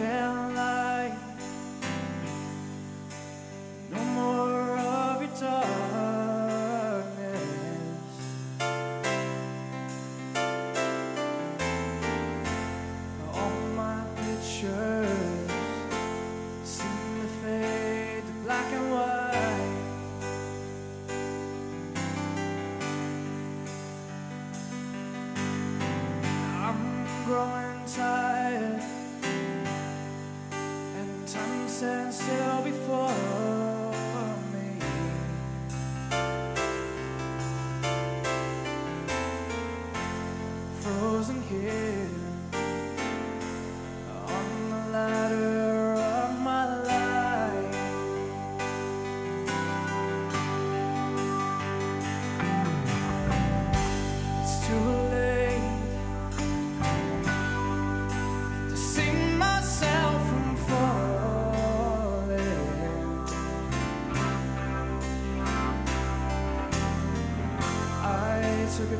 can lie. No more of your darkness. All my pictures seem to fade to black and white. I'm growing.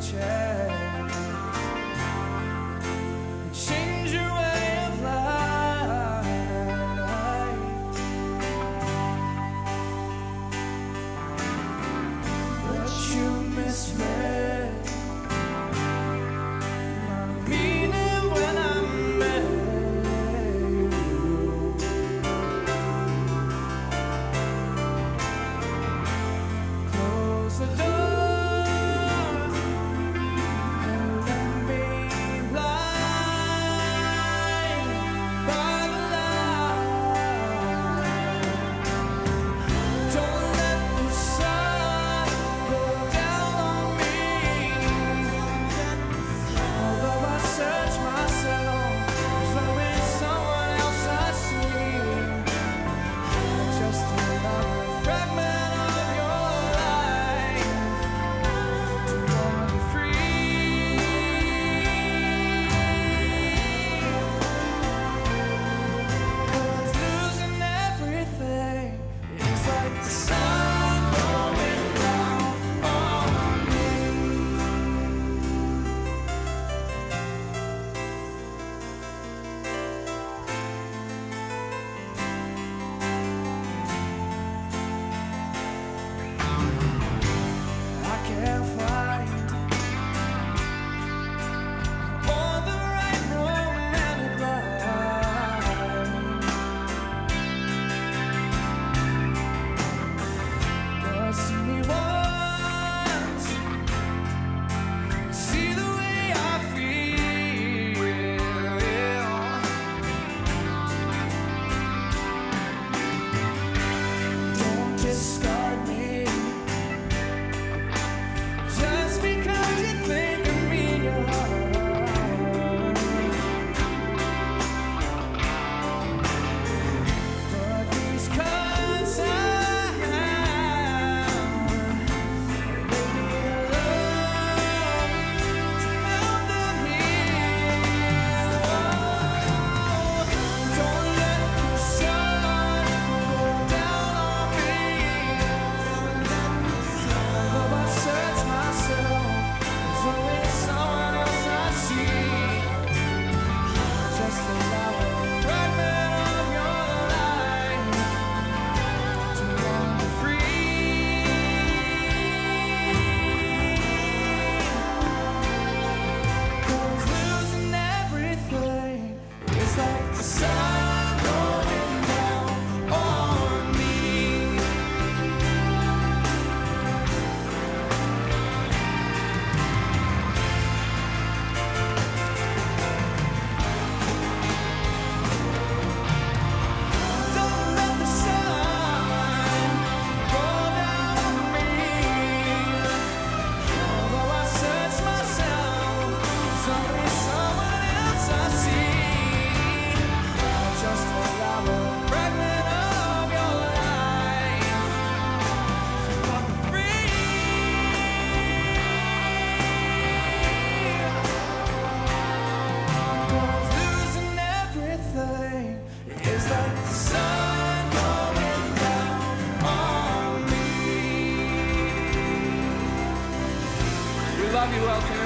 chance. welcome.